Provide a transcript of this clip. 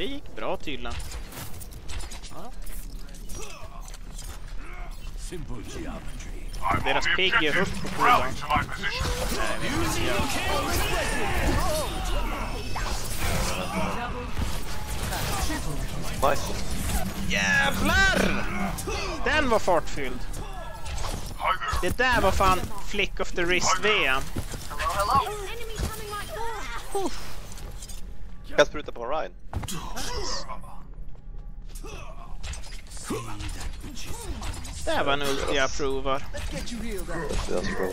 det gick bra tydligen. Ja. Deras pigg är upp på. Nice. Jävlar! Den var fartfylld. Det där var fan flick of the wrist Jag kan spruta på Ryan. Det var en ulti jag provar. Roll.